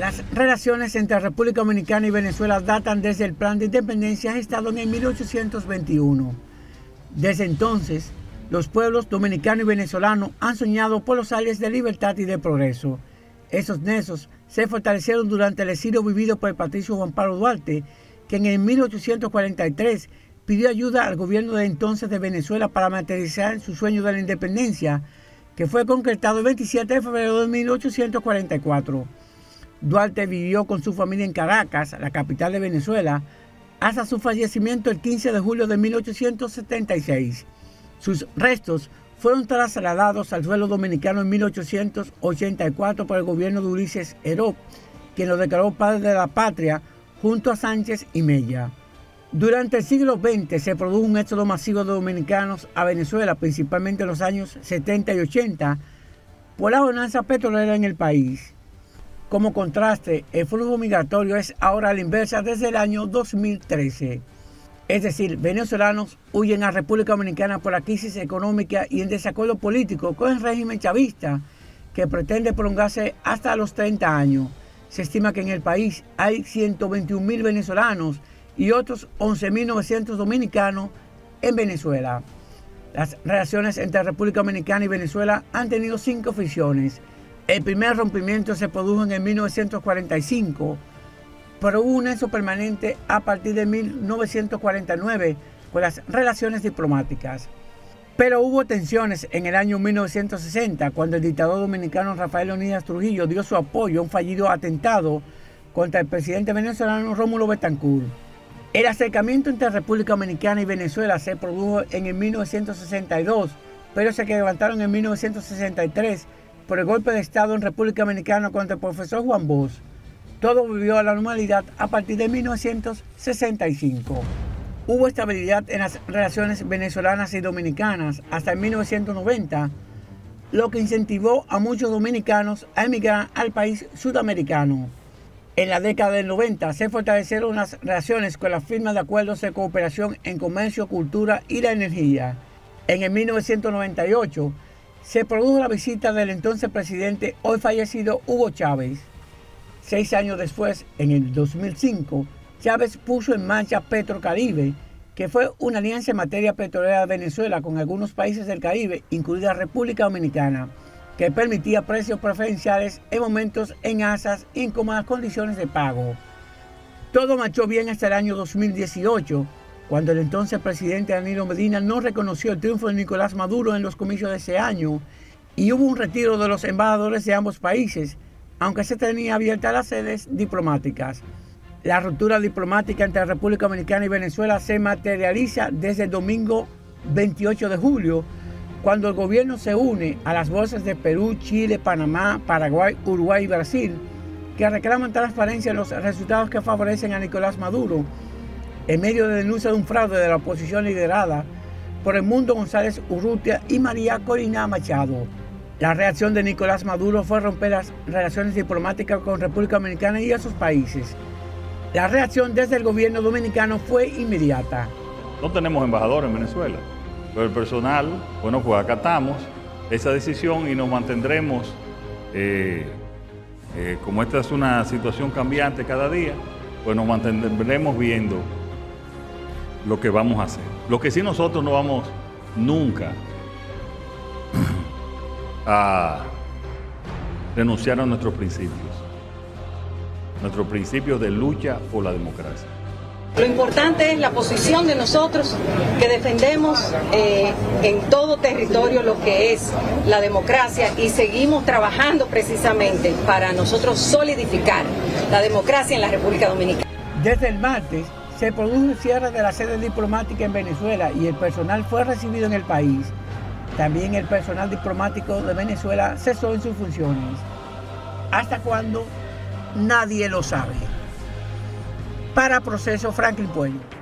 Las relaciones entre República Dominicana y Venezuela datan desde el plan de independencia gestado en 1821. Desde entonces, los pueblos dominicano y venezolano han soñado por los aires de libertad y de progreso. Esos nexos se fortalecieron durante el exilio vivido por el patricio Juan Pablo Duarte, que en 1843 pidió ayuda al gobierno de entonces de Venezuela para materializar su sueño de la independencia, que fue concretado el 27 de febrero de 1844. Duarte vivió con su familia en Caracas, la capital de Venezuela, hasta su fallecimiento el 15 de julio de 1876. Sus restos fueron trasladados al suelo dominicano en 1884 por el gobierno de Ulises Heró, quien lo declaró padre de la patria junto a Sánchez y Mella. Durante el siglo XX se produjo un éxodo masivo de dominicanos a Venezuela, principalmente en los años 70 y 80, por la bonanza petrolera en el país. Como contraste, el flujo migratorio es ahora la inversa desde el año 2013. Es decir, venezolanos huyen a República Dominicana por la crisis económica y en desacuerdo político con el régimen chavista que pretende prolongarse hasta los 30 años. Se estima que en el país hay 121 mil venezolanos y otros 11.900 dominicanos en Venezuela. Las relaciones entre República Dominicana y Venezuela han tenido cinco fricciones. El primer rompimiento se produjo en el 1945 pero hubo un nexo permanente a partir de 1949 con las relaciones diplomáticas. Pero hubo tensiones en el año 1960 cuando el dictador dominicano Rafael Leonidas Trujillo dio su apoyo a un fallido atentado contra el presidente venezolano Rómulo Betancourt. El acercamiento entre República Dominicana y Venezuela se produjo en el 1962, pero se levantaron en 1963 por el golpe de Estado en República Dominicana contra el profesor Juan Bosch. Todo vivió a la normalidad a partir de 1965. Hubo estabilidad en las relaciones venezolanas y dominicanas hasta 1990, lo que incentivó a muchos dominicanos a emigrar al país sudamericano. En la década del 90 se fortalecieron las relaciones con la firma de acuerdos de cooperación en comercio, cultura y la energía. En el 1998 se produjo la visita del entonces presidente, hoy fallecido Hugo Chávez. Seis años después, en el 2005, Chávez puso en marcha Petrocaribe, que fue una alianza en materia petrolera de Venezuela con algunos países del Caribe, incluida República Dominicana, que permitía precios preferenciales en momentos en asas y incómodas condiciones de pago. Todo marchó bien hasta el año 2018, cuando el entonces presidente Danilo Medina no reconoció el triunfo de Nicolás Maduro en los comicios de ese año y hubo un retiro de los embajadores de ambos países, aunque se tenía abiertas las sedes diplomáticas. La ruptura diplomática entre la República Dominicana y Venezuela se materializa desde el domingo 28 de julio, cuando el gobierno se une a las voces de Perú, Chile, Panamá, Paraguay, Uruguay y Brasil, que reclaman transparencia en los resultados que favorecen a Nicolás Maduro, en medio de denuncia de un fraude de la oposición liderada por el Mundo González Urrutia y María Corina Machado. La reacción de Nicolás Maduro fue romper las relaciones diplomáticas con República Dominicana y esos países. La reacción desde el gobierno dominicano fue inmediata. No tenemos embajador en Venezuela, pero el personal, bueno, pues acatamos esa decisión y nos mantendremos, eh, eh, como esta es una situación cambiante cada día, pues nos mantendremos viendo lo que vamos a hacer. Lo que sí nosotros no vamos nunca a renunciar a nuestros principios, nuestros principios de lucha por la democracia. Lo importante es la posición de nosotros que defendemos eh, en todo territorio lo que es la democracia y seguimos trabajando precisamente para nosotros solidificar la democracia en la República Dominicana. Desde el martes se produjo el cierre de la sede diplomática en Venezuela y el personal fue recibido en el país. También el personal diplomático de Venezuela cesó en sus funciones. ¿Hasta cuándo? Nadie lo sabe. Para proceso Franklin Puello.